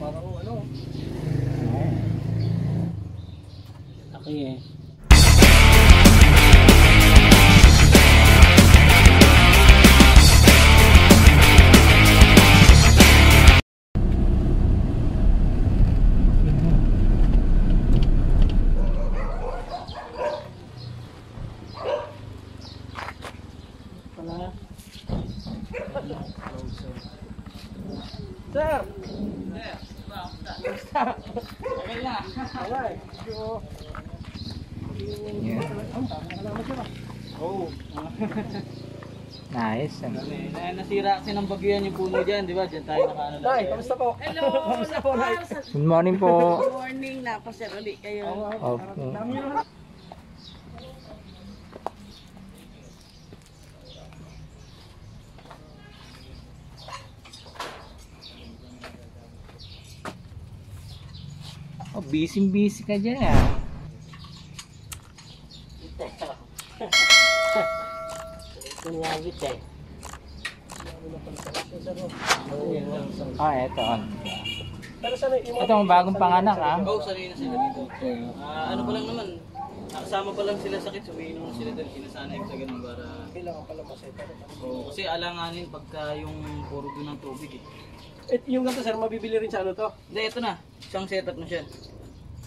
Parang ano. Laki eh. So, Oh. Nice. Na, nasira kasi ng bagyo yan yung puno dyan, di ba? Diyan tayo nakaano lang. Tay, kamusta po? Hello, Kamusta po, Nay? Good morning po. Good morning na pa sir ulit kayo. Dami nyo na. Oh, busy busy ka dyan ah. Kunyawit eh. Ah, eto. Pero sana yung Ito ang bagong panganak ah. Oo, sanay na sila dito. Ah, ano pa lang naman, nakasama pa lang sila sa kids, umiinom na sila dahil sinasanay ko sa ganun para... kailangan pala maseta. Oo, kasi alanganin pagka yung puro doon ng tubig eh. Eh, yung ganito sir, mabibili rin sa ano to? Hindi, ito na. Isang setup na siya.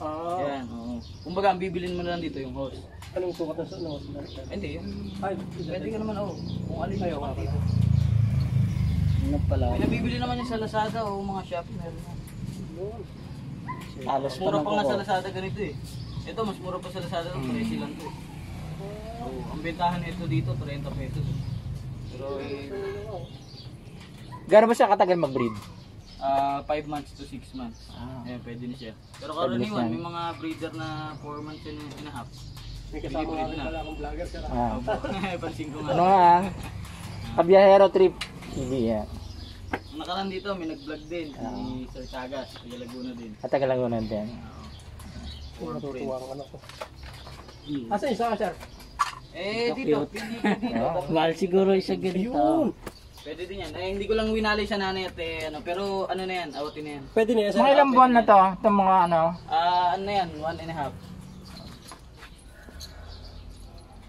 Ah, Yan, oo. Kumbaga, ang bibilin mo na lang dito yung hose. anong sukat ng ano? Eh, Hindi, yung... Ay, Pwede ka naman, oo. Kung alin yung nga dito. Ano pala? May nabibili naman yung sa Lazada o mga Shopee meron na. Pa mura pa nga sa. Lazada ganito eh. Ito, mas mura pa sa Lazada, mm. 13 lang to. Oo, ang bentahan nito dito, 30 pesos. Pero eh, Gano'n ba siya katagal mag-breed? 5 months to 6 months. Ah. Eh, pwede na siya. Pero karaniwan, may mga breeder na 4 months and and a half. May kasama nga rin pala akong vlogger sir. Ah. Pansin ko nga. Ano nga? Kabiyahero trip. Hindi yan. Nakaraan dito, may nag-vlog din. Si Ah. Sir Chagas, taga Laguna din. Katagal lang yun din. Natutuwa ang ano ko. Hmm. Asa yung saka sir? Eh, dito, hindi dito. Ah. Mahal siguro isa Yun! Pwede din yan. Eh, hindi ko lang winali sa nanay at eh, ano, pero ano na yan, awatin na yan. Pwede na yan. Mga ilang buwan na to? Itong mga ano? Ah, ano na yan, one and a half.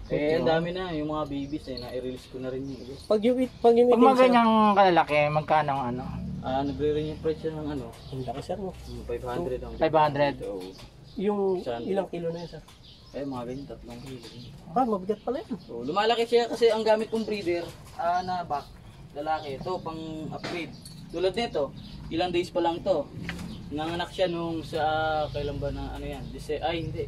Eh, ang dami na, yung mga babies eh, na-release ko na rin yun. Pag yung, pag yung Pag mga ganyang kalalaki, magkano ang ano? Ah, nagre-rin yung price ng ano, Ang laki sir mo. yung 500 ang 500. So, Yung ilang kilo na yan sir? eh, mga ganyan, tatlong kilo. Ah, mabigat pala yan. So, lumalaki siya kasi ang gamit kong breeder, ah, na back, lalaki, ito, pang upgrade. Tulad nito, ilang days pa lang to. Nanganak siya nung sa, kailan ba na, ano yan, Dise, ay hindi,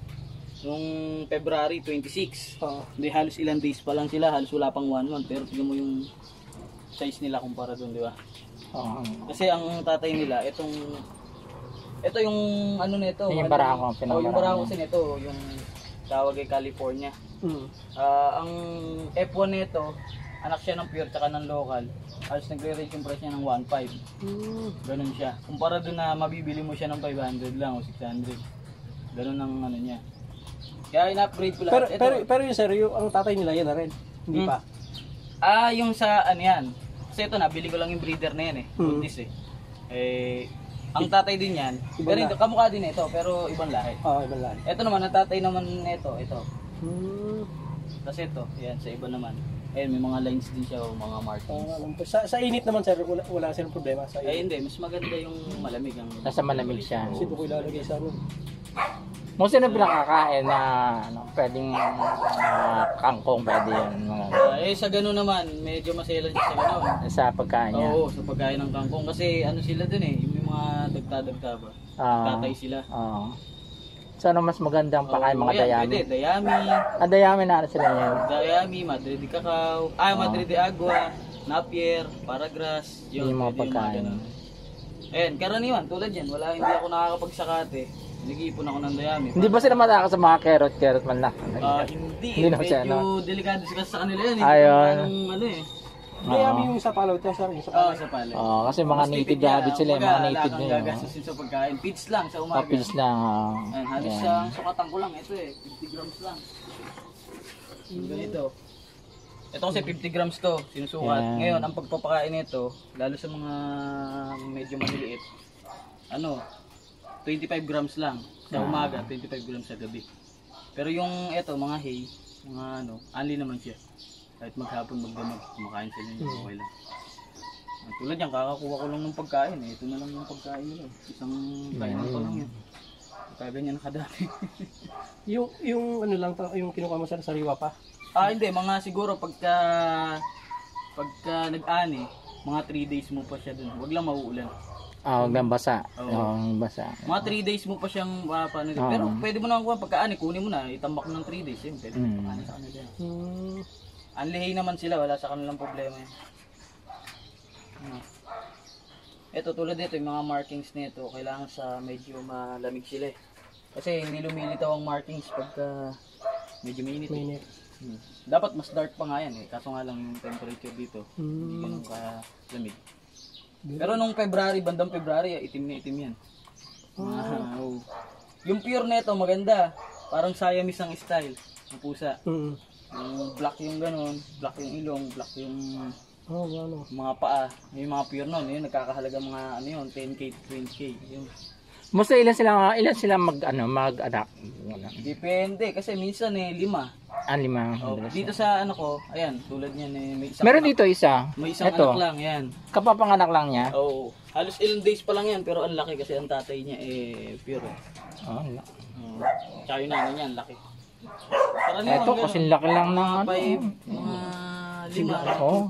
nung February 26. Oo. Hindi, halos ilang days pa lang sila, halos wala pang one month, pero tignan mo yung size nila kumpara doon, di ba? Oo. Kasi ang tatay nila, itong, ito yung ano nito. Yung ano, barako, Oh, yung barako kasi nito, yung tawag ay California. Mm. Ah, ang F1 nito, anak siya ng pure tsaka ng local. Halos nagre-rate yung price niya ng 1.5. Mm. Ganun siya. Kumpara doon na mabibili mo siya ng 500 lang o 600. Ganun ang ano niya. Kaya in-upgrade ko Pero, lahat. Ito, pero, pero yung sir, yung, ang tatay nila yan na rin. Hindi Hmm. pa. ah, yung sa ano yan. Kasi ito, nabili ko lang yung breeder na yan eh. Hmm. Buntis eh. Eh, ang tatay din yan. Ibang Pero lahi. ito, kamukha din ito, pero ibang lahi. Oo, ibang lahat. Ito naman, ang tatay naman nito, ito. Hmm. Kasi ito, yan, sa iba naman. Ayun, may mga lines din siya o mga markings. Ah, alam ko. sa, sa init naman sir, wala, wala silang problema sa Ay init. hindi, mas maganda yung malamig ang... Nasa malamig siya. Kasi doon ko ilalagay sa ano. Kung sino pinakakain na ano, pwedeng ah, kangkong pwede yan. Mga, Ah, eh sa ganun naman, medyo maselan siya sa ganun. sa pagkain niya. Oo, sa pagkain ng kangkong. Kasi ano sila dun eh, yung may mga dagta-dagta ba? Ah. Tatay sila. Oo. So ano mas magandang pakain Oo, mga ayan, dayami? Pwede, dayami, Ah, dayami na ano sila yan. dayami, Madrid de cacao, ah, Madrid de agua, napier, paragrass, yun, Yung mga pwede pagkain. ganun. Ayan, karaniwan, tulad yan, wala, hindi ako nakakapagsakate. Nag-iipon ako ng dayami. Hindi ba sila mataka sa mga carrot carrot man lang? Ah, hindi, Hindi naman siya, medyo delikado sila sa kanila yan. Ayun. Hindi ko ano eh. Dayami yung sa palaw ito sir. Yung sa Oo, palaw. sa pala. Oo, kasi mga Mas native tipid niya, habit sila, mga wala native kang na yun. gagastusin sa pagkain. Feeds lang sa umaga. Papils lang. oo. Ayan, halos Ayan. sa sukatan ko lang. Ito eh, 50 grams lang. Yung ganito. Ito kasi 50 grams to, sinusukat. Yan. Ngayon, ang pagpapakain nito, lalo sa mga medyo maliliit, ano, 25 grams lang sa umaga, 25 grams sa gabi. Pero yung eto, mga hay, mga ano, only naman siya. Kahit maghapon magdamag, kumakain sila yun, okay lang. Ah, tulad yan, kakakuha ko lang ng pagkain eh. Ito na lang yung pagkain nila. eh. Isang kainan ko lang yan. Kaya ganyan nakadami. Yung, yung ano lang, to, yung kinukuha mo sa sariwa pa. ah, hindi. Mga siguro pagka pagka nag-ani, mga 3 days mo pa siya dun. Huwag lang mauulan. Ah, huwag lang basa. Oo. Oo, basa. Mga 3 days mo pa siyang uh, paano Oo. Pero pwede mo naman kuha pagkaani, kunin mo na, itambak ng 3 days. Yun, pwede Mm. mm. sa kanila. yan. Hmm. Anlihay naman sila, wala sa kanilang problema yan. Ito tulad nito, yung mga markings nito, kailangan sa medyo malamig sila eh. Kasi hindi lumilitaw ang markings pagka medyo mainit. eh. Minute. Hmm. Dapat mas dark pa nga yan eh, kaso nga lang yung temperature dito, hindi Hmm. ganun ka lamig. Pero nung February, bandang February, itim na itim yan. Ah, oo. Yung pure nito maganda, parang Siamese ang style ng pusa. Hmm. Yung black yung ganun, black yung ilong, black yung Oh, ano. mga paa. Yung mga pure nun, yun, nagkakahalaga mga ano yun, 10k to 20k. Yung, Musta ilan sila, ilan sila mag, ano, mag-anak? Depende, kasi minsan eh, lima. ah, lima. Oh, dito sa ano ko, ayan, tulad niyan eh, may isang Meron anak, dito isa. may isang Ito, anak lang, yan. kapapanganak lang niya. Oo. halos ilang days pa lang yan, pero ang laki kasi ang tatay niya eh, pure. Oh, la- Oh. Tsaka yung nanay niya, ang laki. Ito, kasi laki lang ng ano. Five, mga lima. Oh,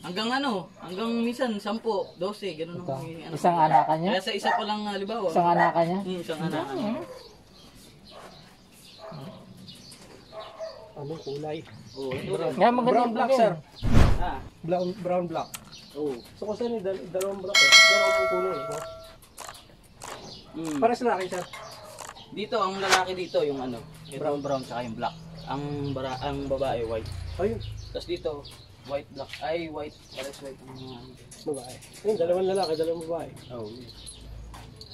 Hanggang ano, hanggang minsan, sampo, dose, ganun ang ano. isang anakan niya. Kaya sa isa pa lang, halimbawa. Isang anakan niya. Hmm, isang anak. Ano, kulay. Oo, ito. Nga, maganda Brown yung black, sir. Ah, Brown, brown black. oo. So, kasi ni dal dalawang black eh. Pero ang kulay eh. no? Hmm. Para sa laki, sir. Dito, ang lalaki dito, yung ano, yung brown brown, saka yung black. Ang bara, ang babae, white. Ayun, Tapos dito, white black. Ay, white. Pares white ang mga ano. babae. Ayun, dalawang lalaki, dalawang babae. Oo. Oh,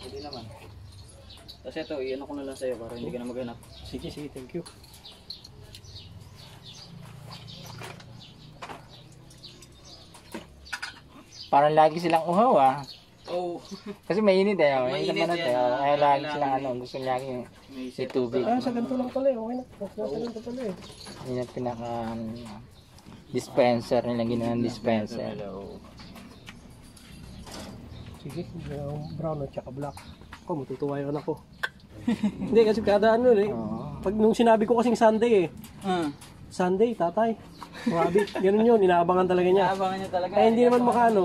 Pwede naman. Tapos ito, iyan ko na lang sa'yo para hindi ka na maghanap. Sige, sige, thank you. Parang lagi silang uhaw ah. Oo. Kasi mainit eh. Oh. Mainit Mainit yan, eh. Oh. ah. Kaya lagi silang ano, gusto lagi yung May tubig. Ah, sa ganito lang pala eh. Okay na. Nasa ganito pala eh. Yun yung pinaka ano, dispenser nila ginawa ng dispenser. Oo. Sige, brown, brown at saka black. Ako, matutuwa yung anak ko. Hindi, kasi kada ano eh. Pag nung sinabi ko kasing Sunday eh. Ah. Sunday, tatay. Rabbit. Ganun yun, inaabangan talaga niya. Naabangan niya talaga. Eh, hindi naman makaano.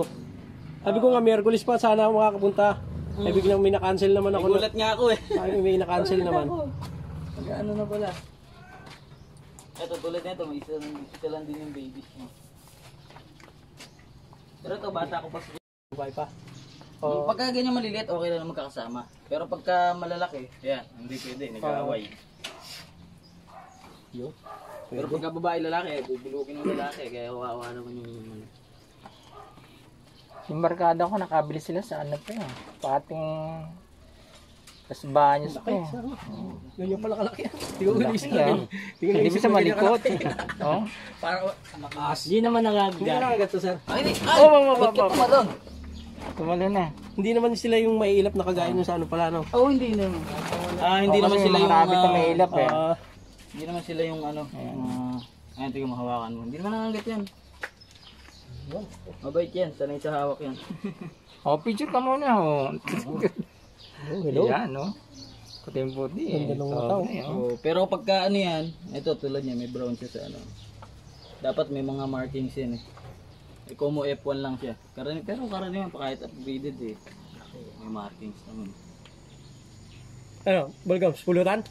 Sabi ko nga, Miyerkules pa, sana ako makakapunta. Eh, biglang may na-cancel naman ako. Na, Nagulat nga ako eh. Sabi, may na-cancel naman. Ano na pala? Ito tulad nito, may isa, isa lang din yung babies niya. Pero ito, bata ko pa sa Bye pa. Yung pagka ganyan maliliit, okay lang magkakasama. Pero pagka malalaki, yan, hindi pwede, nag-aaway. Yun. Pero pagka babae lalaki, bubulukin ng lalaki, kaya kawawa naman yung... Yung barkada ko, nakabili sila sa ano pa yun. Pating tas banyos pa eh. Yun yung pala kalaki. Hindi ko Laki, naisip ah. na Hindi ko Hindi sa na malikot. oh. Para makaas. Hindi naman Hindi nagagat. na agad to, sir. Ay, hindi! Oh, Ay! oh, oh, oh, doon? Tumalo na. Hindi naman sila yung maiilap na kagaya nung sa ano pala, no? Oo, hindi naman. Ah, hindi Oh, naman kasi sila mga yung... rabbit na ah, may ilap eh. Ah, Hindi naman sila yung ano, ah, Ayan, tingnan mo, hawakan mo. Hindi naman nangagat yan. Mabait yan, sanay sa hawak yan. Oh, picture ka muna. Oh. oh, hello. Yan, no? Puting puti eh. Ganda ng Oo, tao. eh, oh. Pero pagka ano yan, ito tulad niya, may brown siya sa ano. Dapat may mga markings yan eh. Eh, Como F1 lang siya. Karani, pero karaniwan pa kahit upgraded eh. May markings naman. Ano, balgams, pulutan?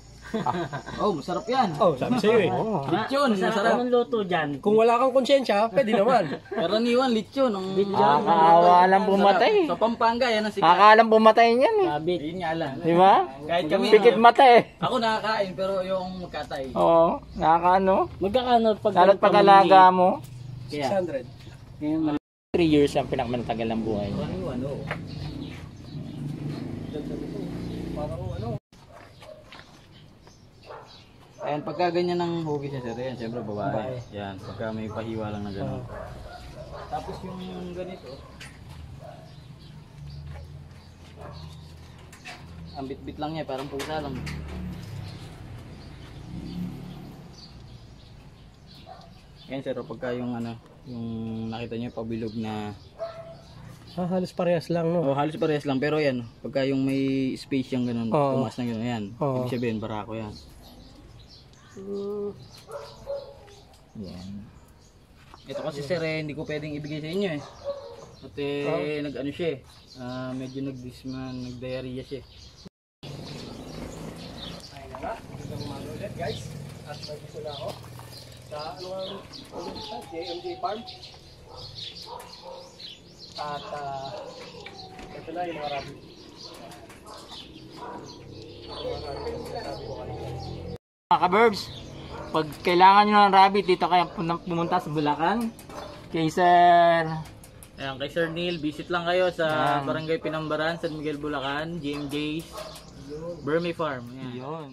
Oh, masarap yan. Oh, sabi sa'yo eh. Oh. Lechon, masarap. luto dyan? Kung wala kang konsensya, pwede naman. Karaniwan, lechon. Ang Nakakaawa lang pumatay. Sa Pampanga, yan ang sikat. Nakakaalam pumatay niyan eh. Yun nga lang. Di ba? Kahit kami, Pikit mata eh. ako nakakain, pero yung katay. Oo, nakakaano. Magkakano pag Lalo't pag-alaga mo. 600. 3 years ang pinakamatagal ng buhay. Karaniwan, oo. Parang ano, Ayan, pagka ganyan ng hugis niya, sir, yan, syempre babae. Yan, pagka may pahiwa lang na gano'n. Tapos yung ganito, Ang bit-bit lang niya, parang pusa lang. Yan sir, pagka yung ano, yung nakita niyo pabilog na Ah, halos parehas lang, no? Oh, halos parehas lang pero yan, pagka yung may space yung ganun, Oo. tumas na ganun, yan. Oo. Ibig sabihin, barako yan. Mm, Yan. Ito kasi sir, eh, hindi ko pwedeng ibigay sa inyo eh. At eh, nag-ano siya eh, ah, medyo nag-disman, nag-diarrhea siya eh. Ayun na nga. Magandang umaga ulit, guys. At nandito na ako sa ano ang? JMJ Farm. At ah, ito na yung mga rabbit. Mga rabbit sinasabi ko kanina. Mga ka-Burbs, pag kailangan nyo ng rabbit, dito kayo pumunta sa Bulacan. Kay Sir... Ayan, kay Sir Neil, visit lang kayo sa Ayan. Barangay Pinambaran, San Miguel, Bulacan, JMJ's Burmy Farm. Ayan. Yun.